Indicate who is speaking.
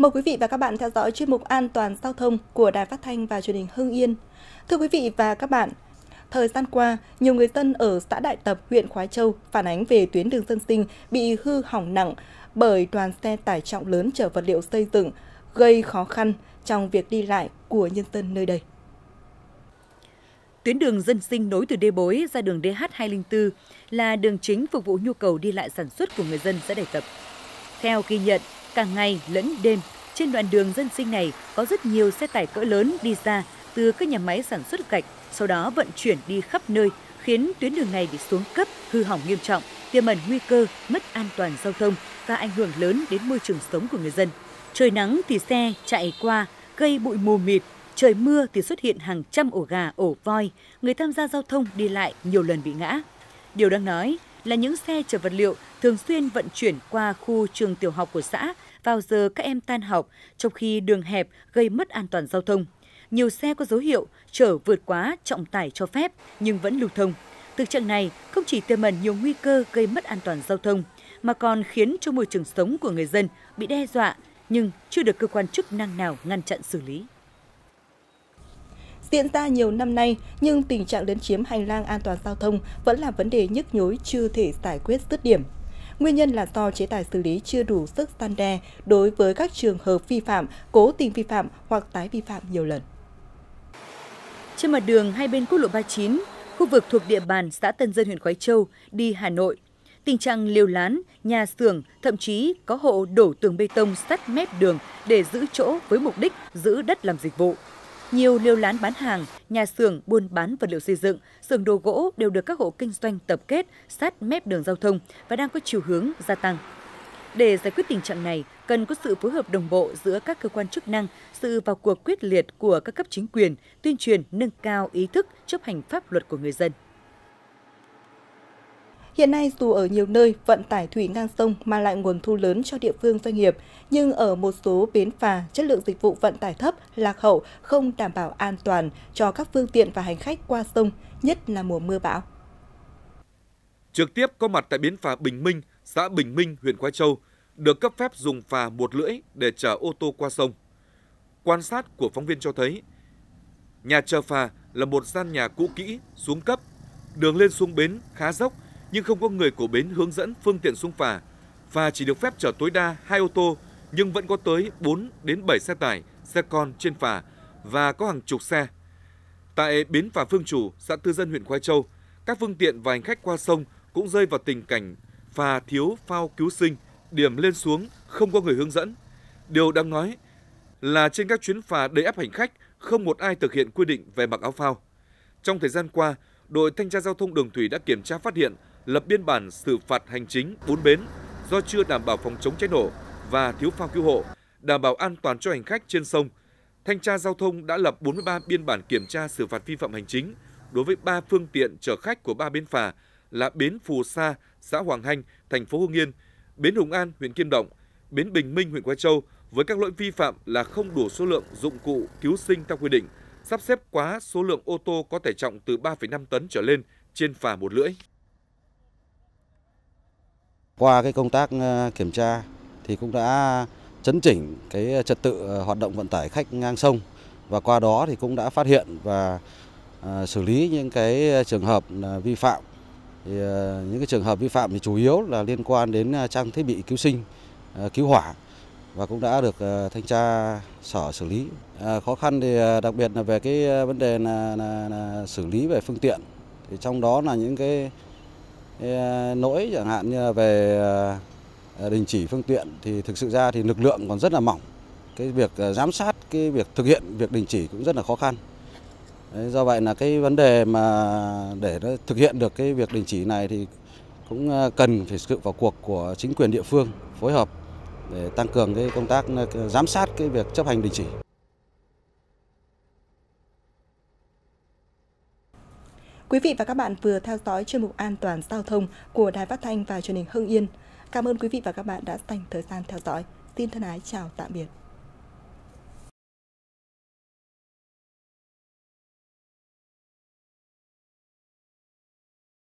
Speaker 1: Mời quý vị và các bạn theo dõi chuyên mục An toàn giao thông của Đài Phát thanh và Truyền hình Hưng Yên. Thưa quý vị và các bạn, thời gian qua, nhiều người dân ở xã Đại Tập, huyện Khói Châu phản ánh về tuyến đường dân sinh bị hư hỏng nặng bởi đoàn xe tải trọng lớn chở vật liệu xây dựng, gây khó khăn trong việc đi lại của nhân dân nơi đây.
Speaker 2: Tuyến đường dân sinh nối từ Đê Bối ra đường DH204 là đường chính phục vụ nhu cầu đi lại sản xuất của người dân xã Đại Tập. Theo ghi nhận, Cả ngày lẫn đêm, trên đoạn đường dân sinh này có rất nhiều xe tải cỡ lớn đi ra từ các nhà máy sản xuất gạch, sau đó vận chuyển đi khắp nơi, khiến tuyến đường này bị xuống cấp, hư hỏng nghiêm trọng, tiềm ẩn nguy cơ mất an toàn giao thông và ảnh hưởng lớn đến môi trường sống của người dân. Trời nắng thì xe chạy qua, gây bụi mù mịt, trời mưa thì xuất hiện hàng trăm ổ gà, ổ voi, người tham gia giao thông đi lại nhiều lần bị ngã. Điều đáng nói là những xe chở vật liệu thường xuyên vận chuyển qua khu trường tiểu học của xã vào giờ các em tan học, trong khi đường hẹp gây mất an toàn giao thông. Nhiều xe có dấu hiệu chở vượt quá trọng tải cho phép nhưng vẫn lưu thông. Thực trạng này không chỉ tiềm ẩn nhiều nguy cơ gây mất an toàn giao thông, mà còn khiến cho môi trường sống của người dân bị đe dọa nhưng chưa được cơ quan chức năng nào ngăn chặn xử lý
Speaker 1: diễn ra nhiều năm nay, nhưng tình trạng lấn chiếm hành lang an toàn giao thông vẫn là vấn đề nhức nhối chưa thể giải quyết dứt điểm. Nguyên nhân là do chế tài xử lý chưa đủ sức gian đe đối với các trường hợp vi phạm, cố tình vi phạm hoặc tái vi phạm nhiều lần.
Speaker 2: Trên mặt đường hai bên quốc lộ 39, khu vực thuộc địa bàn xã Tân Dân huyện Khói Châu đi Hà Nội, tình trạng liều lán, nhà xưởng, thậm chí có hộ đổ tường bê tông sắt mép đường để giữ chỗ với mục đích giữ đất làm dịch vụ. Nhiều liều lán bán hàng, nhà xưởng buôn bán vật liệu xây dựng, xưởng đồ gỗ đều được các hộ kinh doanh tập kết sát mép đường giao thông và đang có chiều hướng gia tăng. Để giải quyết tình trạng này, cần có sự phối hợp đồng bộ giữa các cơ quan chức năng, sự vào cuộc quyết liệt của các cấp chính quyền, tuyên truyền nâng cao ý thức chấp hành pháp luật của người dân.
Speaker 1: Hiện nay dù ở nhiều nơi vận tải thủy ngang sông mang lại nguồn thu lớn cho địa phương doanh nghiệp, nhưng ở một số bến phà, chất lượng dịch vụ vận tải thấp, lạc hậu, không đảm bảo an toàn cho các phương tiện và hành khách qua sông, nhất là mùa mưa bão.
Speaker 3: Trực tiếp có mặt tại bến phà Bình Minh, xã Bình Minh, huyện Quái Châu, được cấp phép dùng phà một lưỡi để chở ô tô qua sông. Quan sát của phóng viên cho thấy, nhà chờ phà là một gian nhà cũ kỹ, xuống cấp, đường lên xuống bến khá dốc nhưng không có người của bến hướng dẫn phương tiện xuống phà. Phà chỉ được phép chở tối đa hai ô tô nhưng vẫn có tới 4 đến 7 xe tải, xe con trên phà và có hàng chục xe. Tại bến phà Phương Chủ, xã Tư Dân huyện Khoai Châu, các phương tiện và hành khách qua sông cũng rơi vào tình cảnh phà thiếu phao cứu sinh, điểm lên xuống không có người hướng dẫn. Điều đáng nói là trên các chuyến phà đầy áp hành khách không một ai thực hiện quy định về mặc áo phao. Trong thời gian qua, đội thanh tra giao thông đường thủy đã kiểm tra phát hiện lập biên bản xử phạt hành chính 4 bến do chưa đảm bảo phòng chống cháy nổ và thiếu phao cứu hộ, đảm bảo an toàn cho hành khách trên sông. Thanh tra giao thông đã lập 43 biên bản kiểm tra xử phạt vi phạm hành chính đối với 3 phương tiện chở khách của 3 bến phà là bến Phù Sa, xã Hoàng Hanh, thành phố Hưng Yên, bến Hùng An, huyện Kim Động, bến Bình Minh, huyện quế Châu với các lỗi vi phạm là không đủ số lượng dụng cụ cứu sinh theo quy định, sắp xếp quá số lượng ô tô có tải trọng từ 3,5 tấn trở lên trên phà một lưỡi.
Speaker 4: Qua cái công tác ờ, kiểm tra thì cũng đã chấn chỉnh cái trật tự ờ, hoạt động vận tải khách ngang sông và qua đó thì cũng đã phát hiện và ờ, xử lý những cái trường hợp vi phạm. Thì những cái trường hợp vi phạm thì chủ yếu là liên quan đến trang thiết bị cứu sinh, cứu hỏa và cũng đã được thanh tra sở xử lý. khó khăn thì đặc biệt là về cái vấn đề là, là, là xử lý về phương tiện. Thì trong đó là những cái lỗi à, chẳng hạn như về à, đình chỉ phương tiện thì thực sự ra thì lực lượng còn rất là mỏng. Cái việc à, giám sát, cái việc thực hiện việc đình chỉ cũng rất là khó khăn. Đấy, do vậy là cái vấn đề mà để nó thực hiện được cái việc đình chỉ này thì cũng cần phải sự vào cuộc của chính quyền địa phương phối hợp để tăng cường cái công tác giám sát cái việc chấp hành đình chỉ.
Speaker 1: Quý vị và các bạn vừa theo dõi chuyên mục An toàn giao thông của Đài Phát thanh và Truyền hình Hưng Yên. Cảm ơn quý vị và các bạn đã dành thời gian theo dõi. Xin thân ái, chào tạm biệt.